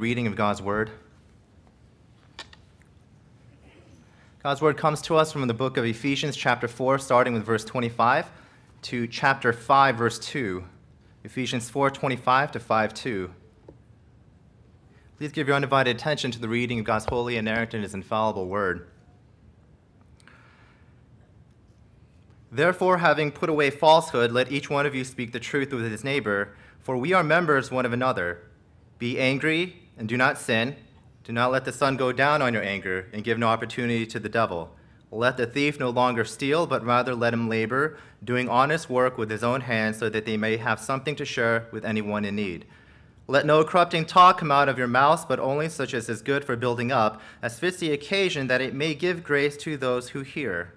reading of God's Word. God's Word comes to us from the book of Ephesians, chapter 4, starting with verse 25 to chapter 5, verse 2. Ephesians 4 25 to 5 2. Please give your undivided attention to the reading of God's holy, inerrant, and his infallible Word. Therefore, having put away falsehood, let each one of you speak the truth with his neighbor, for we are members one of another. Be angry and do not sin. Do not let the sun go down on your anger, and give no opportunity to the devil. Let the thief no longer steal, but rather let him labor, doing honest work with his own hands, so that they may have something to share with anyone in need. Let no corrupting talk come out of your mouths, but only such as is good for building up, as fits the occasion, that it may give grace to those who hear.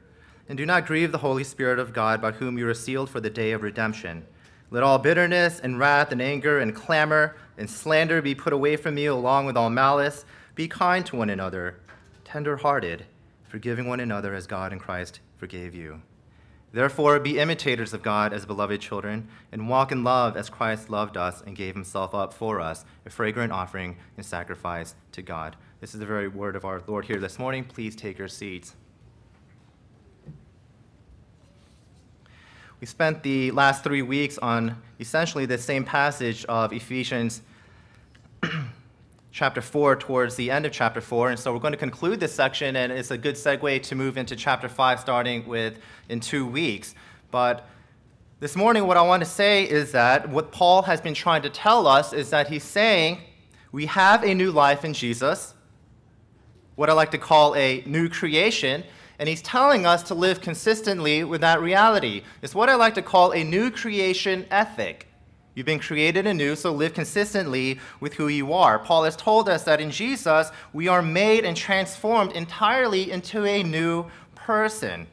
And do not grieve the Holy Spirit of God, by whom you are sealed for the day of redemption. Let all bitterness and wrath and anger and clamor and slander be put away from you, along with all malice. Be kind to one another, tender hearted, forgiving one another as God in Christ forgave you. Therefore, be imitators of God as beloved children, and walk in love as Christ loved us and gave himself up for us, a fragrant offering and sacrifice to God. This is the very word of our Lord here this morning. Please take your seats. We spent the last three weeks on essentially the same passage of Ephesians chapter 4 towards the end of chapter 4. And so we're going to conclude this section, and it's a good segue to move into chapter 5 starting with in two weeks. But this morning, what I want to say is that what Paul has been trying to tell us is that he's saying we have a new life in Jesus, what I like to call a new creation. And he's telling us to live consistently with that reality. It's what I like to call a new creation ethic. You've been created anew, so live consistently with who you are. Paul has told us that in Jesus, we are made and transformed entirely into a new person.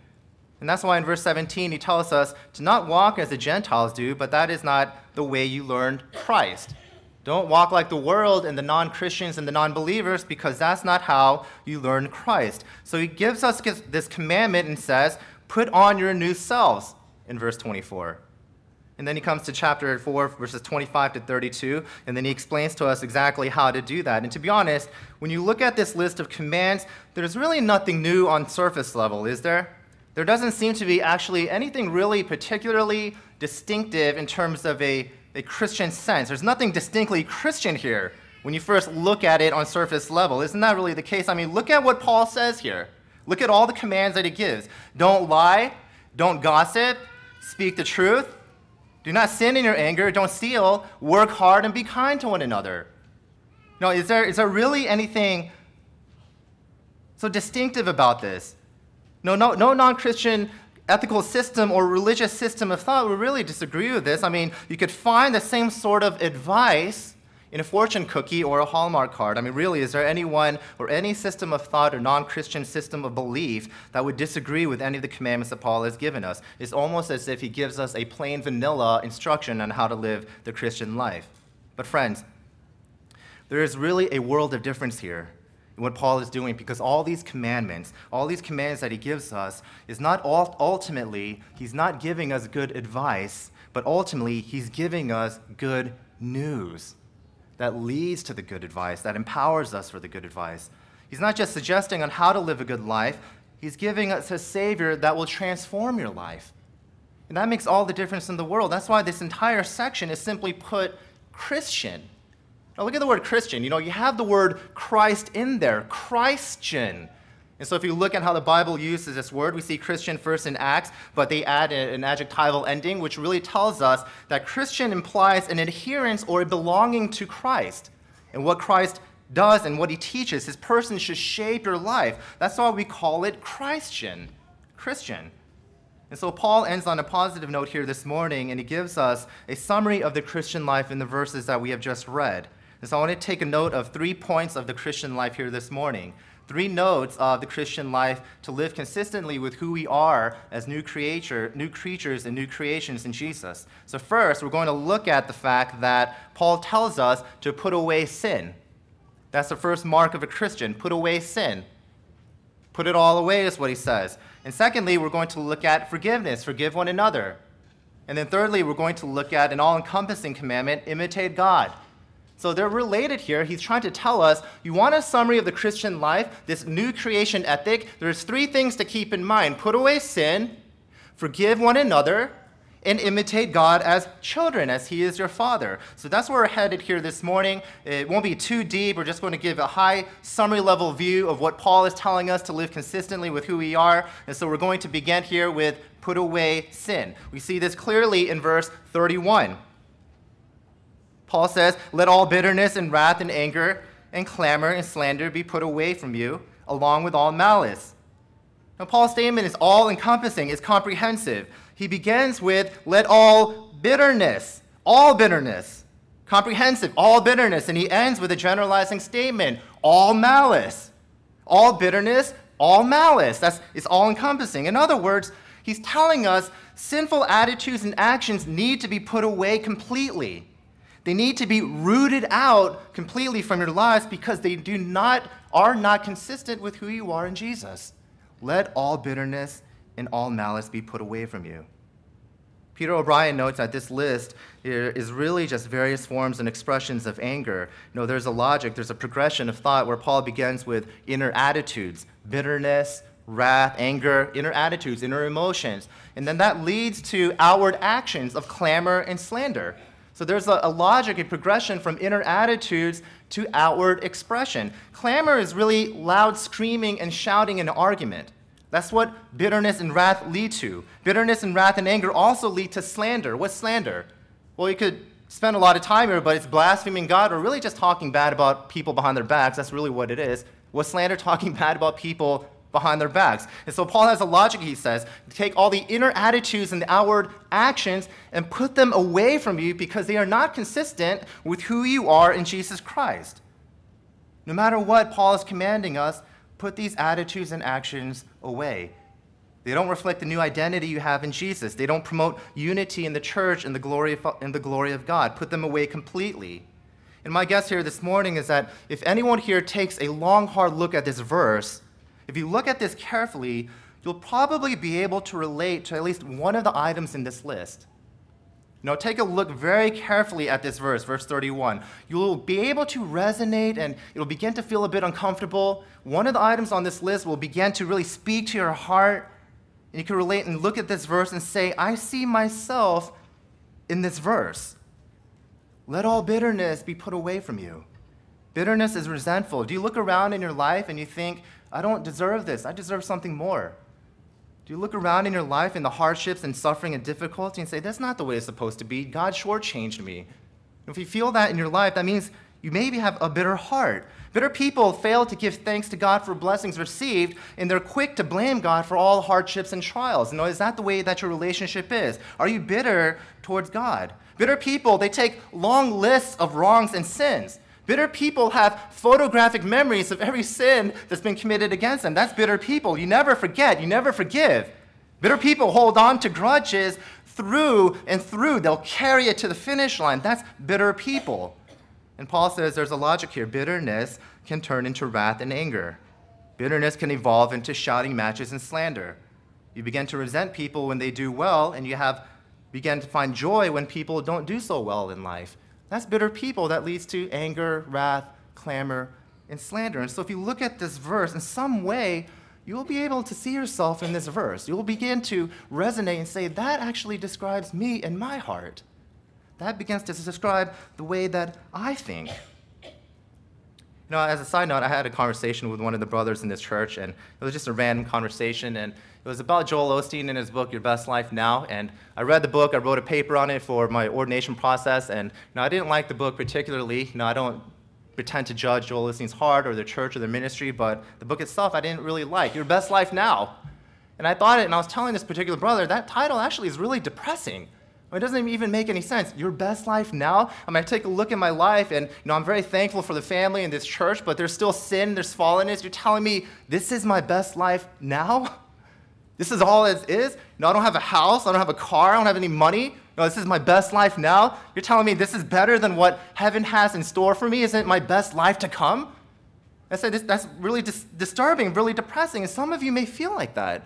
And that's why in verse 17, he tells us to not walk as the Gentiles do, but that is not the way you learned Christ. Don't walk like the world and the non Christians and the non believers because that's not how you learn Christ. So he gives us this commandment and says, Put on your new selves in verse 24. And then he comes to chapter 4, verses 25 to 32, and then he explains to us exactly how to do that. And to be honest, when you look at this list of commands, there's really nothing new on surface level, is there? There doesn't seem to be actually anything really particularly distinctive in terms of a a Christian sense. There's nothing distinctly Christian here when you first look at it on surface level. Isn't that really the case? I mean, look at what Paul says here. Look at all the commands that he gives. Don't lie, don't gossip, speak the truth, do not sin in your anger, don't steal, work hard and be kind to one another. No, is there, is there really anything so distinctive about this? No, no, no non Christian ethical system or religious system of thought would really disagree with this. I mean, you could find the same sort of advice in a fortune cookie or a Hallmark card. I mean, really, is there anyone or any system of thought or non Christian system of belief that would disagree with any of the commandments that Paul has given us? It's almost as if he gives us a plain vanilla instruction on how to live the Christian life. But, friends, there is really a world of difference here what Paul is doing because all these commandments, all these commands that he gives us, is not ultimately, he's not giving us good advice, but ultimately, he's giving us good news that leads to the good advice, that empowers us for the good advice. He's not just suggesting on how to live a good life, he's giving us a Savior that will transform your life. And that makes all the difference in the world. That's why this entire section is simply put Christian. Now look at the word Christian. You know, you have the word Christ in there, Christian. And so if you look at how the Bible uses this word, we see Christian first in Acts, but they add an adjectival ending, which really tells us that Christian implies an adherence or a belonging to Christ. And what Christ does and what he teaches, his person should shape your life. That's why we call it Christian. Christian. And so Paul ends on a positive note here this morning, and he gives us a summary of the Christian life in the verses that we have just read. So I want to take a note of three points of the Christian life here this morning. Three notes of the Christian life to live consistently with who we are as new, creature, new creatures and new creations in Jesus. So, first, we're going to look at the fact that Paul tells us to put away sin. That's the first mark of a Christian put away sin. Put it all away is what he says. And secondly, we're going to look at forgiveness, forgive one another. And then thirdly, we're going to look at an all encompassing commandment imitate God. So they're related here. He's trying to tell us you want a summary of the Christian life, this new creation ethic. There's three things to keep in mind put away sin, forgive one another, and imitate God as children, as He is your Father. So that's where we're headed here this morning. It won't be too deep. We're just going to give a high summary level view of what Paul is telling us to live consistently with who we are. And so we're going to begin here with put away sin. We see this clearly in verse 31. Paul says, Let all bitterness and wrath and anger and clamor and slander be put away from you, along with all malice. Now, Paul's statement is all encompassing, it's comprehensive. He begins with, Let all bitterness, all bitterness, comprehensive, all bitterness. And he ends with a generalizing statement, all malice. All bitterness, all malice. That's, it's all encompassing. In other words, he's telling us sinful attitudes and actions need to be put away completely. They need to be rooted out completely from your lives because they do not are not consistent with who you are in Jesus. Let all bitterness and all malice be put away from you. Peter O'Brien notes that this list is really just various forms and expressions of anger. You know, there's a logic, there's a progression of thought where Paul begins with inner attitudes, bitterness, wrath, anger, inner attitudes, inner emotions. And then that leads to outward actions of clamor and slander. So there's a, a, logic, a progression from inner attitudes to outward expression. Clamor is really loud screaming and shouting in an argument. That's what bitterness and wrath lead to. Bitterness and wrath and anger also lead to slander. What's slander? Well, you could spend a lot of time here, but it's blaspheming God or really just talking bad about people behind their backs. That's really what it is. What's slander? Talking bad about people behind their backs. And so Paul has a logic, he says, take all the inner attitudes and the outward actions and put them away from you because they are not consistent with who you are in Jesus Christ. No matter what Paul is commanding us, put these attitudes and actions away. They don't reflect the new identity you have in Jesus. They don't promote unity in the church and the glory of, and the glory of God. Put them away completely. And my guess here this morning is that if anyone here takes a long, hard look at this verse, if you look at this carefully, you'll probably be able to relate to at least one of the items in this list. Now, take a look very carefully at this verse, verse 31. You'll be able to resonate and it'll begin to feel a bit uncomfortable. One of the items on this list will begin to really speak to your heart. And you can relate and look at this verse and say, I see myself in this verse. Let all bitterness be put away from you. Bitterness is resentful. Do you look around in your life and you think, I don't deserve this. I deserve something more. Do you look around in your life and the hardships and suffering and difficulty and say, that's not the way it's supposed to be? God shortchanged me. If you feel that in your life, that means you maybe have a bitter heart. Bitter people fail to give thanks to God for blessings received, and they're quick to blame God for all hardships and trials. You is that the way that your relationship is? Are you bitter towards God? Bitter people, they take long lists of wrongs and sins. Bitter people have photographic memories of every sin that's been committed against them. That's bitter people. You never forget, you never forgive. Bitter people hold on to grudges through and through. They'll carry it to the finish line. That's bitter people. And Paul says there's a logic here. Bitterness can turn into wrath and anger. Bitterness can evolve into shouting matches and slander. You begin to resent people when they do well, and you have begin to find joy when people don't do so well in life. That's bitter people that leads to anger, wrath, clamor, and slander. And so if you look at this verse, in some way, you will be able to see yourself in this verse. You will begin to resonate and say, that actually describes me and my heart. That begins to describe the way that I think. You know, as a side note, I had a conversation with one of the brothers in this church, and it was just a random conversation, and it was about Joel Osteen and his book, Your Best Life Now. And I read the book, I wrote a paper on it for my ordination process, and you know, I didn't like the book particularly. You know, I don't pretend to judge Joel Osteen's heart or their church or their ministry, but the book itself I didn't really like. Your Best Life Now. And I thought it, and I was telling this particular brother, that title actually is really depressing. It doesn't even make any sense. Your best life now? I mean, I take a look at my life, and you know, I'm very thankful for the family and this church, but there's still sin, there's fallenness. You're telling me this is my best life now? This is all it is? No, I don't have a house, I don't have a car, I don't have any money. No, this is my best life now. You're telling me this is better than what heaven has in store for me? Isn't it my best life to come? I said, that's really dis- disturbing, really depressing, and some of you may feel like that.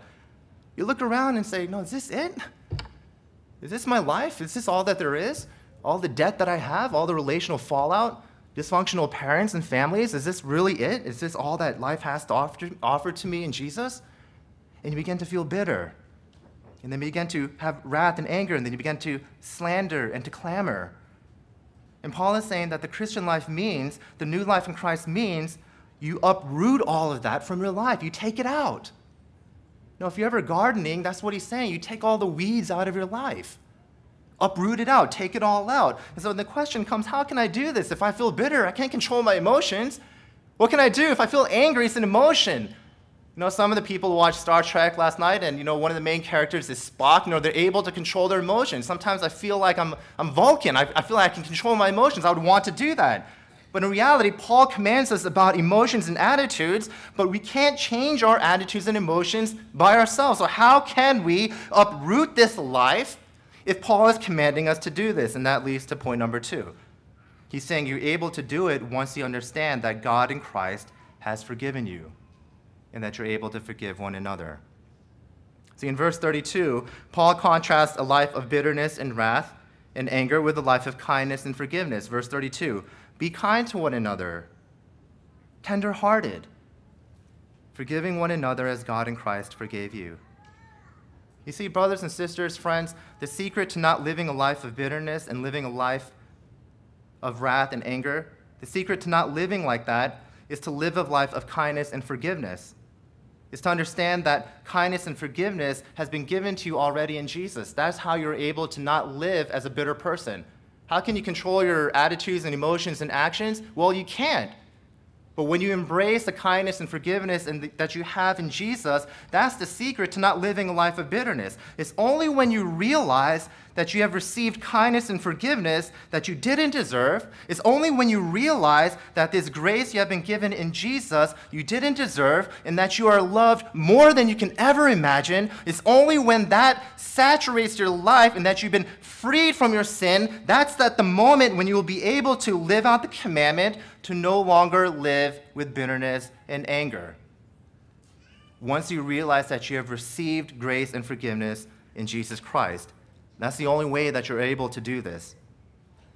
You look around and say, no, is this it? Is this my life? Is this all that there is? All the debt that I have, all the relational fallout? Dysfunctional parents and families? Is this really it? Is this all that life has to offer, offer to me in Jesus? And you begin to feel bitter. And then you begin to have wrath and anger, and then you begin to slander and to clamor. And Paul is saying that the Christian life means, the new life in Christ means, you uproot all of that from your life. You take it out. Now, if you're ever gardening, that's what he's saying. You take all the weeds out of your life. Uproot it out, take it all out. And so when the question comes how can I do this? If I feel bitter, I can't control my emotions. What can I do? If I feel angry, it's an emotion. You know, some of the people watched Star Trek last night, and you know, one of the main characters is Spock. You know, they're able to control their emotions. Sometimes I feel like I'm, I'm Vulcan. I, I feel like I can control my emotions. I would want to do that. But in reality, Paul commands us about emotions and attitudes, but we can't change our attitudes and emotions by ourselves. So, how can we uproot this life if Paul is commanding us to do this? And that leads to point number two. He's saying you're able to do it once you understand that God in Christ has forgiven you and that you're able to forgive one another. See, in verse 32, Paul contrasts a life of bitterness and wrath and anger with a life of kindness and forgiveness. Verse 32 Be kind to one another, tender hearted, forgiving one another as God in Christ forgave you. You see, brothers and sisters, friends, the secret to not living a life of bitterness and living a life of wrath and anger, the secret to not living like that is to live a life of kindness and forgiveness is to understand that kindness and forgiveness has been given to you already in Jesus. That's how you're able to not live as a bitter person. How can you control your attitudes and emotions and actions? Well, you can't. But when you embrace the kindness and forgiveness and that you have in Jesus, that's the secret to not living a life of bitterness. It's only when you realize that you have received kindness and forgiveness that you didn't deserve. It's only when you realize that this grace you have been given in Jesus you didn't deserve and that you are loved more than you can ever imagine. It's only when that saturates your life and that you've been freed from your sin, that's at the moment when you will be able to live out the commandment to no longer live with bitterness and anger. Once you realize that you have received grace and forgiveness in Jesus Christ. That's the only way that you're able to do this.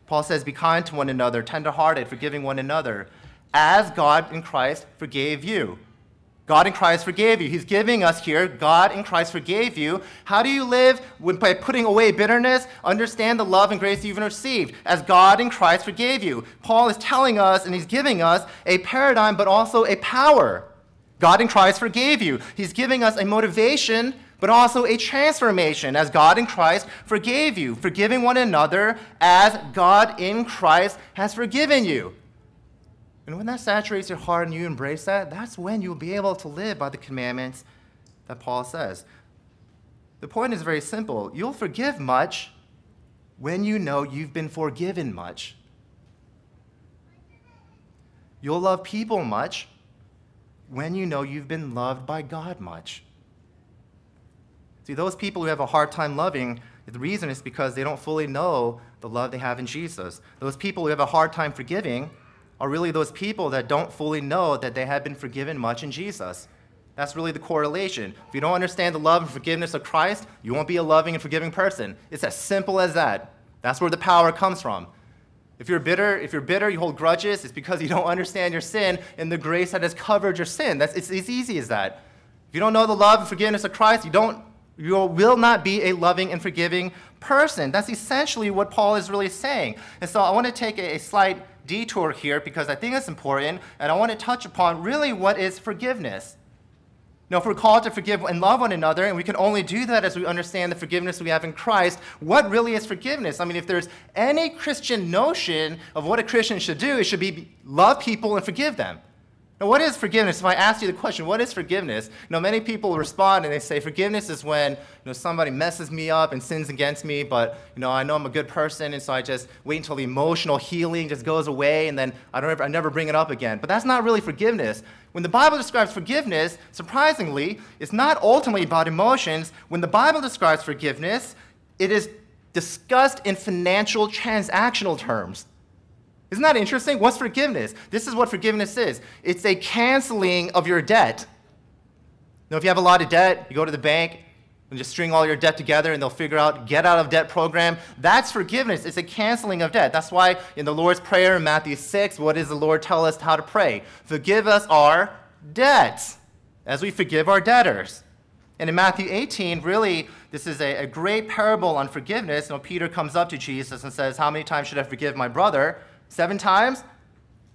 Paul says, Be kind to one another, tenderhearted, forgiving one another, as God in Christ forgave you. God in Christ forgave you. He's giving us here, God in Christ forgave you. How do you live? By putting away bitterness, understand the love and grace you've received, as God in Christ forgave you. Paul is telling us and he's giving us a paradigm, but also a power. God in Christ forgave you. He's giving us a motivation but also a transformation as God in Christ forgave you, forgiving one another as God in Christ has forgiven you. And when that saturates your heart and you embrace that, that's when you'll be able to live by the commandments that Paul says. The point is very simple. You'll forgive much when you know you've been forgiven much. You'll love people much when you know you've been loved by God much. See, those people who have a hard time loving, the reason is because they don't fully know the love they have in Jesus. Those people who have a hard time forgiving are really those people that don't fully know that they have been forgiven much in Jesus. That's really the correlation. If you don't understand the love and forgiveness of Christ, you won't be a loving and forgiving person. It's as simple as that. That's where the power comes from. If you're bitter, if you're bitter, you hold grudges, it's because you don't understand your sin and the grace that has covered your sin. That's it's as easy as that. If you don't know the love and forgiveness of Christ, you don't you will not be a loving and forgiving person. That's essentially what Paul is really saying. And so I want to take a, a slight detour here because I think it's important, and I want to touch upon really what is forgiveness. Now, if we're called to forgive and love one another, and we can only do that as we understand the forgiveness we have in Christ, what really is forgiveness? I mean, if there's any Christian notion of what a Christian should do, it should be love people and forgive them. Now, what is forgiveness? If I ask you the question, what is forgiveness? You know, many people respond and they say, forgiveness is when, you know, somebody messes me up and sins against me, but, you know, I know I'm a good person, and so I just wait until the emotional healing just goes away, and then I, don't ever, I never bring it up again. But that's not really forgiveness. When the Bible describes forgiveness, surprisingly, it's not ultimately about emotions. When the Bible describes forgiveness, it is discussed in financial transactional terms. Isn't that interesting? What's forgiveness? This is what forgiveness is it's a canceling of your debt. You Now, if you have a lot of debt, you go to the bank, and just string all your debt together and they'll figure out get out of debt program. That's forgiveness. It's a canceling of debt. That's why in the Lord's Prayer in Matthew 6, what does the Lord tell us how to pray? Forgive us our debts as we forgive our debtors. And in Matthew 18, really, this is a, a great parable on forgiveness. You know, Peter comes up to Jesus and says, How many times should I forgive my brother? Seven times?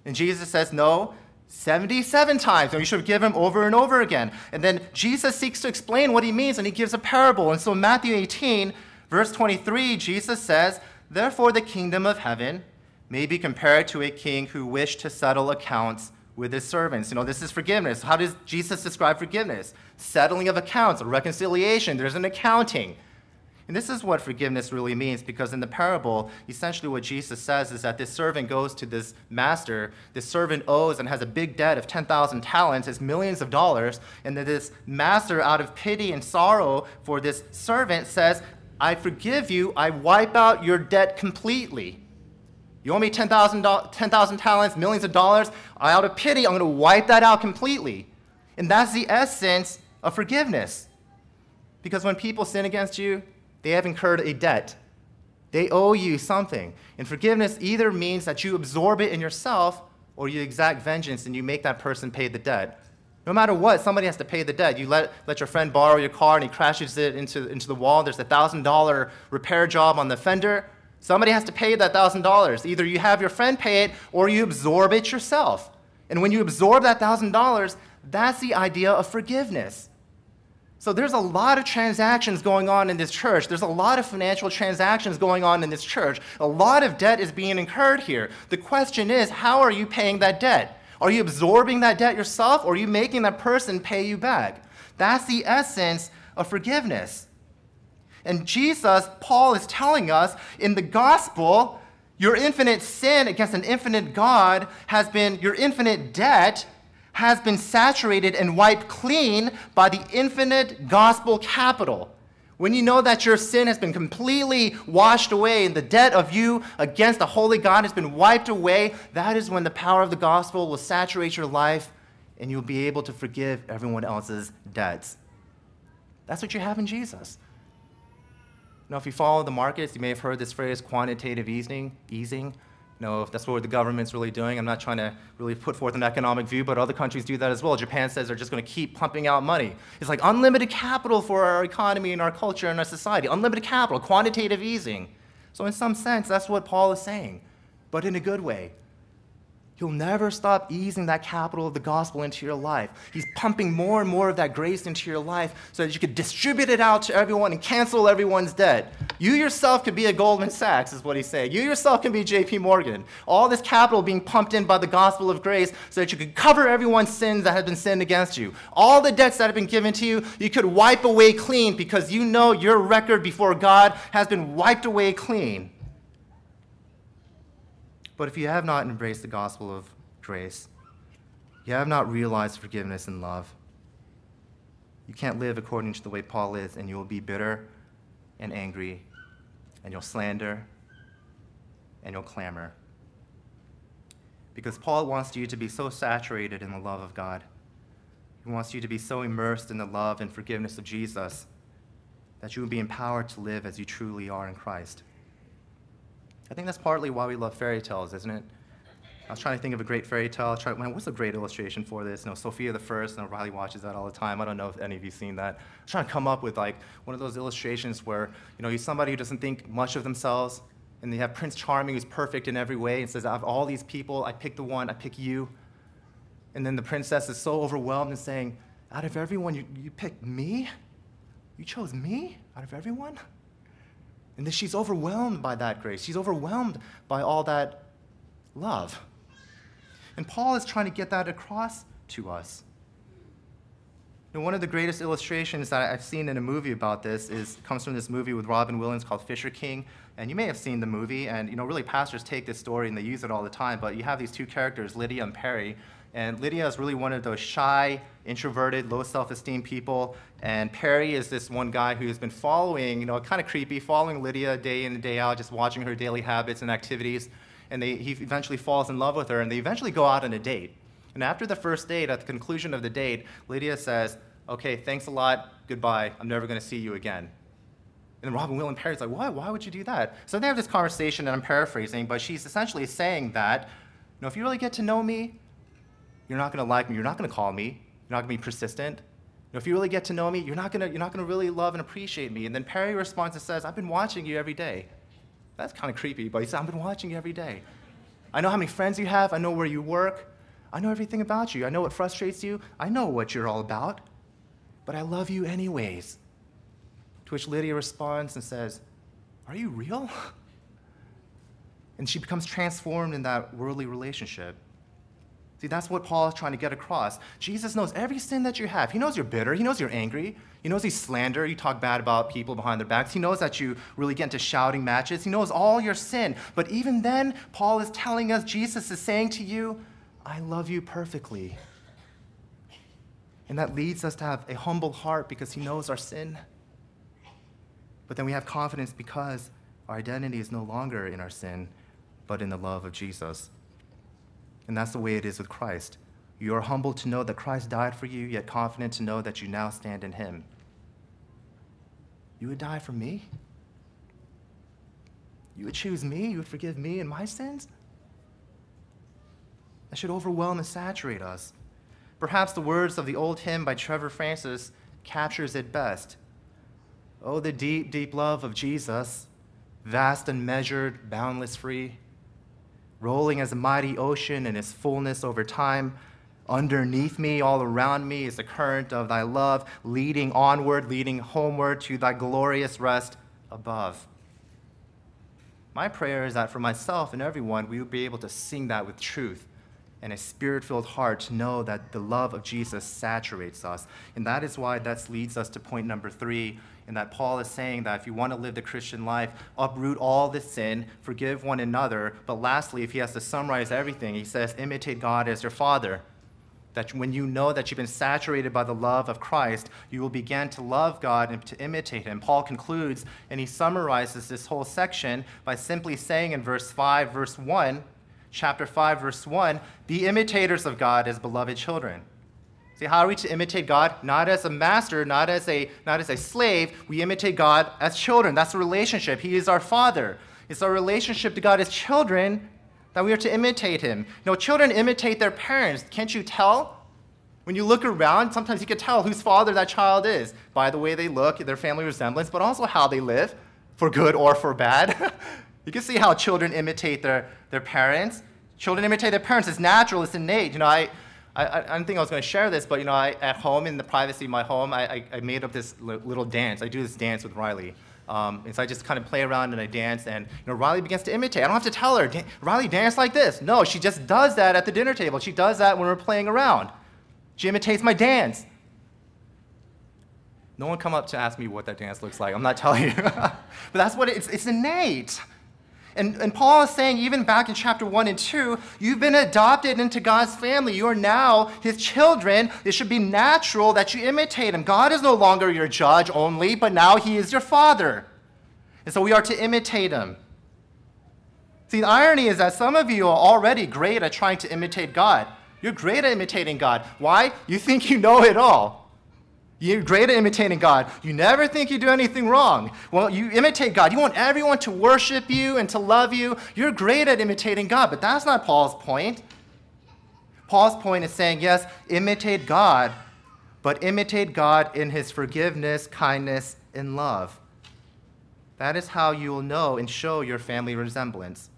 And Jesus says, No, 77 times. And you should forgive him over and over again. And then Jesus seeks to explain what he means, and he gives a parable. And so in Matthew 18, verse 23, Jesus says, Therefore the kingdom of heaven may be compared to a king who wished to settle accounts with his servants. You know, this is forgiveness. How does Jesus describe forgiveness? Settling of accounts, a reconciliation. There's an accounting. And this is what forgiveness really means because in the parable, essentially what Jesus says is that this servant goes to this master. This servant owes and has a big debt of 10,000 talents, it's millions of dollars. And that this master, out of pity and sorrow for this servant, says, I forgive you, I wipe out your debt completely. You owe me 10,000 10, talents, millions of dollars. Out of pity, I'm going to wipe that out completely. And that's the essence of forgiveness. Because when people sin against you, they have incurred a debt. They owe you something. And forgiveness either means that you absorb it in yourself or you exact vengeance and you make that person pay the debt. No matter what, somebody has to pay the debt. You let, let your friend borrow your car and he crashes it into, into the wall. There's a $1,000 repair job on the fender. Somebody has to pay that $1,000. Either you have your friend pay it or you absorb it yourself. And when you absorb that $1,000, that's the idea of forgiveness. So there's a lot of transactions going on in this church. There's a lot of financial transactions going on in this church. A lot of debt is being incurred here. The question is, how are you paying that debt? Are you absorbing that debt yourself or are you making that person pay you back? That's the essence of forgiveness. And Jesus, Paul is telling us in the gospel, your infinite sin against an infinite God has been, your infinite debt has been saturated and wiped clean by the infinite gospel capital. When you know that your sin has been completely washed away and the debt of you against the holy God has been wiped away, that is when the power of the gospel will saturate your life and you'll be able to forgive everyone else's debts. That's what you have in Jesus. Now, if you follow the markets, you may have heard this phrase quantitative easing. easing know, that's what the government's really doing. I'm not trying to really put forth an economic view, but other countries do that as well. Japan says they're just going to keep pumping out money. It's like unlimited capital for our economy and our culture and our society. Unlimited capital, quantitative easing. So, in some sense, that's what Paul is saying, but in a good way. He'll never stop easing that capital of the gospel into your life. He's pumping more and more of that grace into your life so that you could distribute it out to everyone and cancel everyone's debt. You yourself could be a Goldman Sachs, is what he's saying. You yourself can be JP Morgan. All this capital being pumped in by the gospel of grace so that you could cover everyone's sins that have been sinned against you. All the debts that have been given to you, you could wipe away clean because you know your record before God has been wiped away clean. But if you have not embraced the gospel of grace, you have not realized forgiveness and love, you can't live according to the way Paul is, and you will be bitter and angry, and you'll slander, and you'll clamor. Because Paul wants you to be so saturated in the love of God. He wants you to be so immersed in the love and forgiveness of Jesus that you will be empowered to live as you truly are in Christ. I think that's partly why we love fairy tales, isn't it? I was trying to think of a great fairy tale. Man, what's a great illustration for this? You know, Sofia the First, and Riley watches that all the time. I don't know if any of you have seen that. I was trying to come up with like one of those illustrations where you know you're somebody who doesn't think much of themselves, and they have Prince Charming who's perfect in every way, and says, "Out of all these people, I pick the one. I pick you." And then the princess is so overwhelmed and saying, "Out of everyone, you, you picked me? You chose me out of everyone?" And that she's overwhelmed by that grace. She's overwhelmed by all that love. And Paul is trying to get that across to us. And one of the greatest illustrations that I've seen in a movie about this is comes from this movie with Robin Williams called Fisher King. And you may have seen the movie, and you know, really pastors take this story and they use it all the time. But you have these two characters, Lydia and Perry, and Lydia is really one of those shy, introverted, low self-esteem people. And Perry is this one guy who's been following, you know, kind of creepy, following Lydia day in and day out, just watching her daily habits and activities. And they, he eventually falls in love with her, and they eventually go out on a date. And after the first date, at the conclusion of the date, Lydia says, okay, thanks a lot, goodbye, I'm never going to see you again. And Robin, Will, and Perry's like, what? Why would you do that? So they have this conversation, and I'm paraphrasing, but she's essentially saying that, you know, if you really get to know me, you're not going to like me, you're not going to call me, you're not going to be persistent. You know, if you really get to know me, you're not going to you're not to really love and appreciate me. And then Perry responds and says, I've been watching you every day. That's kind of creepy, but he said, I've been watching you every day. I know how many friends you have, I know where you work, I know everything about you, I know what frustrates you, I know what you're all about, but I love you anyways. To which Lydia responds and says, Are you real? And she becomes transformed in that worldly relationship. See, that's what Paul is trying to get across. Jesus knows every sin that you have. He knows you're bitter. He knows you're angry. He knows you slander. You talk bad about people behind their backs. He knows that you really get into shouting matches. He knows all your sin. But even then, Paul is telling us, Jesus is saying to you, I love you perfectly. And that leads us to have a humble heart because he knows our sin. But then we have confidence because our identity is no longer in our sin, but in the love of Jesus. And that's the way it is with Christ. You are humble to know that Christ died for you, yet confident to know that you now stand in him. You would die for me? You would choose me? You would forgive me and my sins? That should overwhelm and saturate us. Perhaps the words of the old hymn by Trevor Francis captures it best. Oh, the deep, deep love of Jesus, vast, and measured, boundless, free rolling as a mighty ocean in its fullness over time. Underneath me, all around me, is the current of thy love, leading onward, leading homeward to thy glorious rest above. My prayer is that for myself and everyone, we will be able to sing that with truth and a spirit filled heart to know that the love of Jesus saturates us. And that is why that leads us to point number three and that Paul is saying that if you want to live the Christian life, uproot all the sin, forgive one another. But lastly, if he has to summarize everything, he says, imitate God as your Father. That when you know that you've been saturated by the love of Christ, you will begin to love God and to imitate Him. Paul concludes and he summarizes this whole section by simply saying in verse 5, verse 1, chapter 5, verse 1, be imitators of God as beloved children. See, how are we to imitate God? Not as a master, not as a, not as a slave. We imitate God as children. That's a relationship. He is our Father. It's our relationship to God as children that we are to imitate Him. Know, children imitate their parents. Can't you tell? When you look around, sometimes you can tell whose father that child is by the way they look, their family resemblance, but also how they live, for good or for bad. you can see how children imitate their, their parents. Children imitate their parents. It's natural, it's innate. You know, I, I, I, didn't think I was going to share this, but you know, I, at home, in the privacy of my home, I, I made up this little dance. I do this dance with Riley. Um, and so I just kind of play around and I dance, and you know, Riley begins to imitate. I don't have to tell her, Riley, dance like this. No, she just does that at the dinner table. She does that when we're playing around. She imitates my dance. No one come up to ask me what that dance looks like. I'm not telling you. but that's what it, it's, it's innate. And, and Paul is saying, even back in chapter 1 and 2, you've been adopted into God's family. You are now his children. It should be natural that you imitate him. God is no longer your judge only, but now he is your father. And so we are to imitate him. See, the irony is that some of you are already great at trying to imitate God. You're great at imitating God. Why? You think you know it all. You're great at imitating God. You never think you do anything wrong. Well, you imitate God. You want everyone to worship you and to love you. You're great at imitating God, but that's not Paul's point. Paul's point is saying, yes, imitate God, but imitate God in his forgiveness, kindness, and love. That is how you will know and show your family resemblance.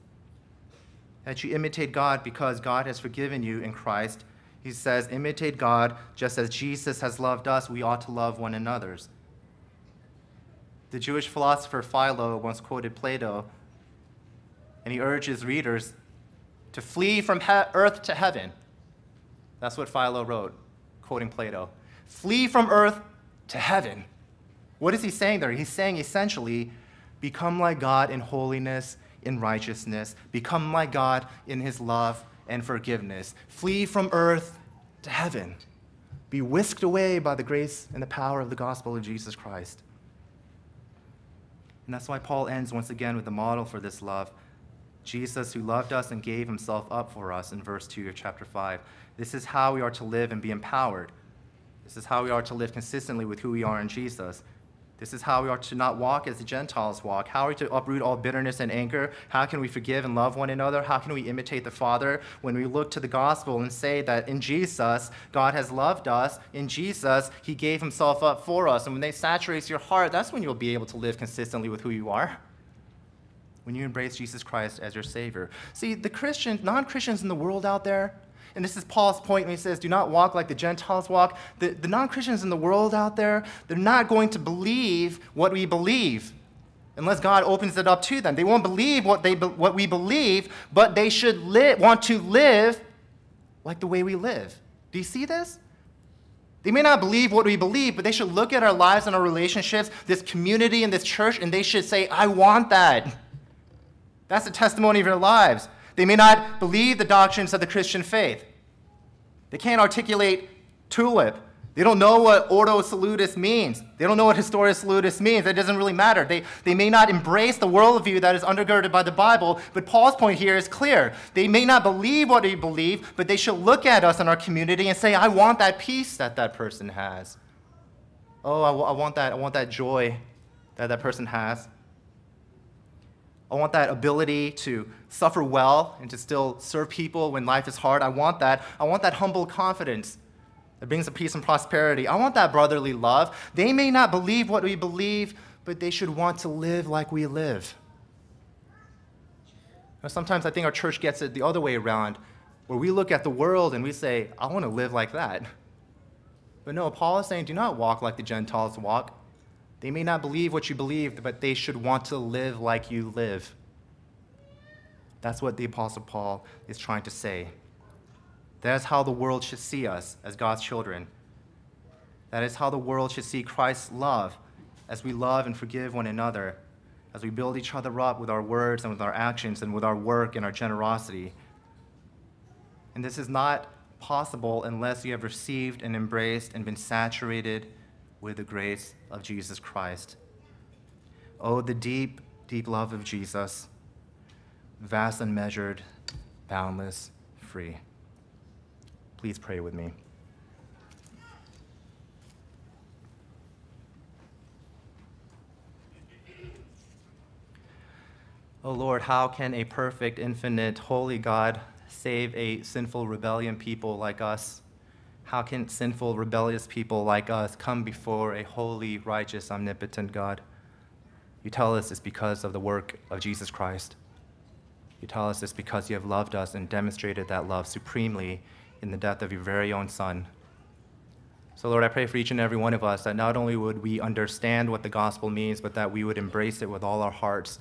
That you imitate God because God has forgiven you in Christ he says, imitate God just as Jesus has loved us, we ought to love one another. The Jewish philosopher Philo once quoted Plato, and he urges readers to flee from he- earth to heaven. That's what Philo wrote, quoting Plato. Flee from earth to heaven. What is he saying there? He's saying essentially, become like God in holiness, in righteousness, become like God in his love and forgiveness. Flee from earth to heaven. Be whisked away by the grace and the power of the gospel of Jesus Christ. And that's why Paul ends once again with the model for this love. Jesus, who loved us and gave himself up for us in verse 2 of chapter 5. This is how we are to live and be empowered. This is how we are to live consistently with who we are in Jesus. This is how we are to not walk as the Gentiles walk. How are we to uproot all bitterness and anger? How can we forgive and love one another? How can we imitate the Father when we look to the gospel and say that in Jesus, God has loved us? In Jesus, He gave Himself up for us. And when that saturates your heart, that's when you'll be able to live consistently with who you are. When you embrace Jesus Christ as your Savior. See, the Christians, non Christians in the world out there, and this is Paul's point when he says, Do not walk like the Gentiles walk. The, the non Christians in the world out there, they're not going to believe what we believe unless God opens it up to them. They won't believe what, they, what we believe, but they should li- want to live like the way we live. Do you see this? They may not believe what we believe, but they should look at our lives and our relationships, this community and this church, and they should say, I want that. That's the testimony of your lives. They may not believe the doctrines of the Christian faith. They can't articulate tulip. They don't know what ordo salutis means. They don't know what historia salutis means. It doesn't really matter. They, they may not embrace the worldview that is undergirded by the Bible, but Paul's point here is clear. They may not believe what they believe, but they should look at us in our community and say, I want that peace that that person has. Oh, I want that. I want that joy that that person has. I want that ability to suffer well and to still serve people when life is hard. I want that. I want that humble confidence that brings a peace and prosperity. I want that brotherly love. They may not believe what we believe, but they should want to live like we live. Now, sometimes I think our church gets it the other way around, where we look at the world and we say, I want to live like that. But no, Paul is saying, do not walk like the Gentiles walk. They may not believe what you believe, but they should want to live like you live. That's what the Apostle Paul is trying to say. That is how the world should see us as God's children. That is how the world should see Christ's love as we love and forgive one another, as we build each other up with our words and with our actions and with our work and our generosity. And this is not possible unless you have received and embraced and been saturated with the grace of Jesus Christ. Oh, the deep, deep love of Jesus, vast, unmeasured, boundless, free. Please pray with me. Oh Lord, how can a perfect, infinite, holy God save a sinful, rebellion people like us? How can sinful, rebellious people like us come before a holy, righteous, omnipotent God? You tell us it's because of the work of Jesus Christ. You tell us it's because you have loved us and demonstrated that love supremely in the death of your very own Son. So, Lord, I pray for each and every one of us that not only would we understand what the gospel means, but that we would embrace it with all our hearts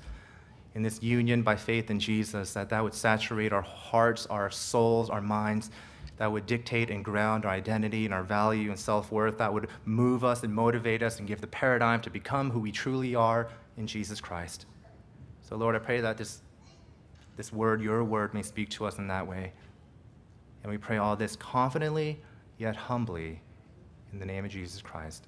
in this union by faith in Jesus, that that would saturate our hearts, our souls, our minds that would dictate and ground our identity and our value and self worth, that would move us and motivate us and give the paradigm to become who we truly are in Jesus Christ. So, Lord, I pray that this, this word, your word, may speak to us in that way. And we pray all this confidently, yet humbly, in the name of Jesus Christ.